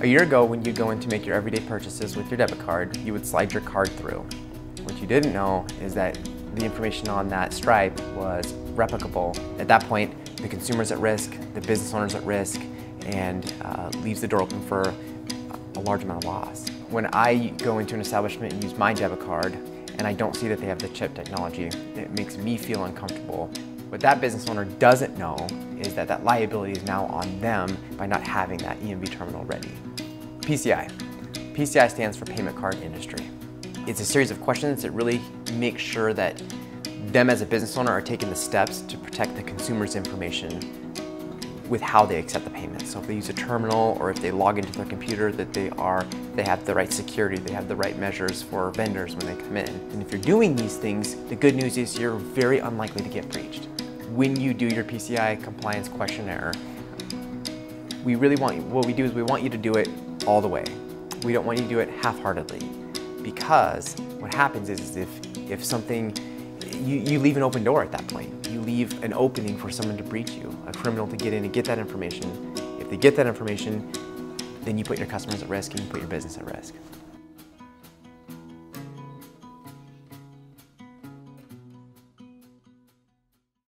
A year ago, when you'd go in to make your everyday purchases with your debit card, you would slide your card through. What you didn't know is that the information on that stripe was replicable. At that point, the consumer's at risk, the business owner's at risk, and uh, leaves the door open for a large amount of loss. When I go into an establishment and use my debit card, and I don't see that they have the chip technology, it makes me feel uncomfortable. What that business owner doesn't know is that that liability is now on them by not having that EMV terminal ready. PCI. PCI stands for Payment Card Industry. It's a series of questions that really make sure that them as a business owner are taking the steps to protect the consumer's information with how they accept the payment. So if they use a terminal or if they log into their computer that they are, they have the right security, they have the right measures for vendors when they come in. And if you're doing these things, the good news is you're very unlikely to get breached. When you do your PCI compliance questionnaire, we really want, what we do is we want you to do it all the way. We don't want you to do it half-heartedly because what happens is, is if, if something, you, you leave an open door at that point. You leave an opening for someone to breach you, a criminal to get in and get that information. If they get that information, then you put your customers at risk and you put your business at risk.